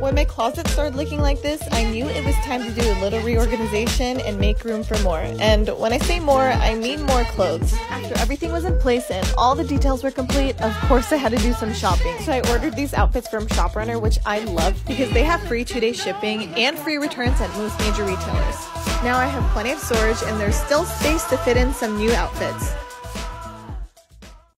When my closet started looking like this, I knew it was time to do a little reorganization and make room for more. And when I say more, I mean more clothes. After everything was in place and all the details were complete, of course I had to do some shopping. So I ordered these outfits from ShopRunner, which I love because they have free two-day shipping and free returns at most major retailers. Now I have plenty of storage and there's still space to fit in some new outfits.